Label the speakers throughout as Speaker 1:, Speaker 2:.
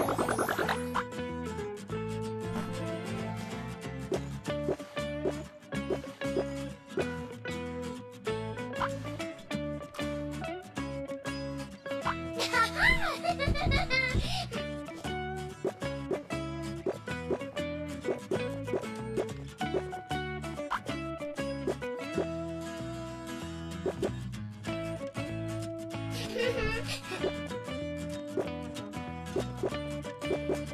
Speaker 1: you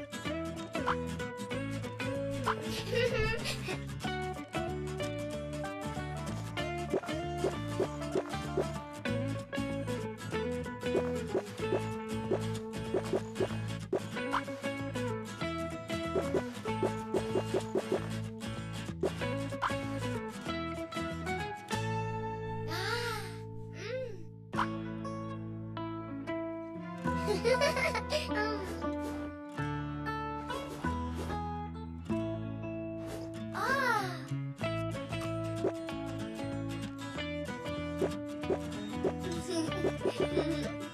Speaker 1: うん。Mm-hmm.